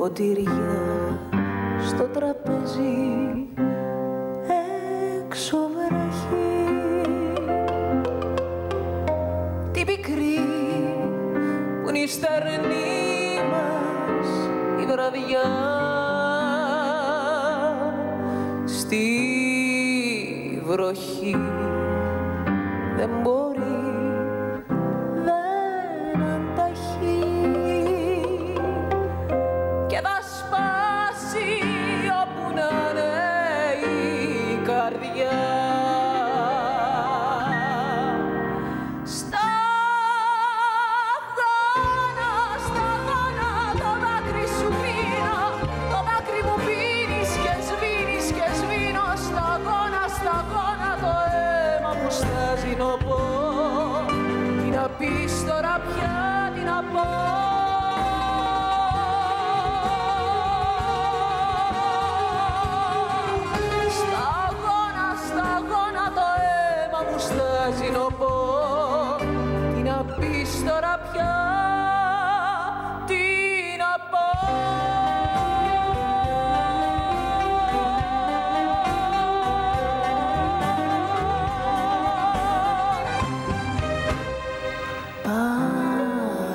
ποτήρια στο τραπέζι έξω βραχή Την πικρή που είναι η στερνή μας η βραδιά. Στη βροχή δεν μπορεί να πεις τώρα πια, τι να πω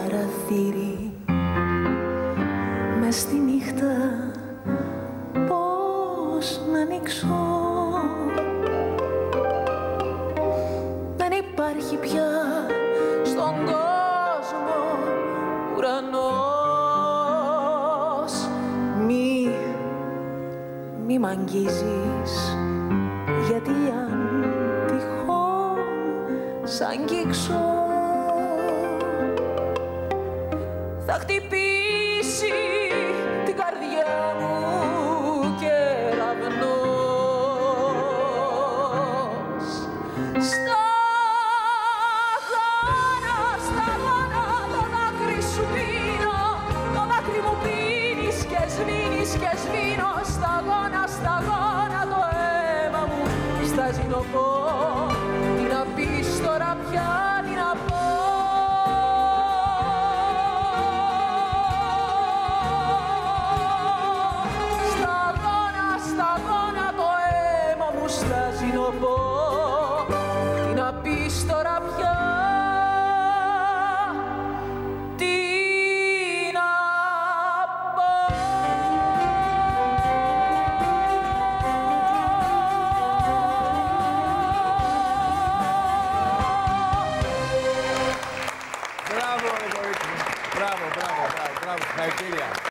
Παραθύρι μες στη νύχτα πώς να ανοίξω. Δεν υπάρχει πια μη μ' αγγίζεις γιατί αν τυχόν σ' αγγίξω θα χτυπήσει την καρδιά μου κεραυνός. Σταγόνα, σταγόνα το δάκρυ σου πίνω, το δάκρυ μου πίνεις και σβήνεις και σβήνω. Στάζει να πω, τι να πεις τώρα πια, τι να πω. Σταγόνα, σταγόνα το αίμα μου στάζει να πω Τι να πεις τώρα πια 弟弟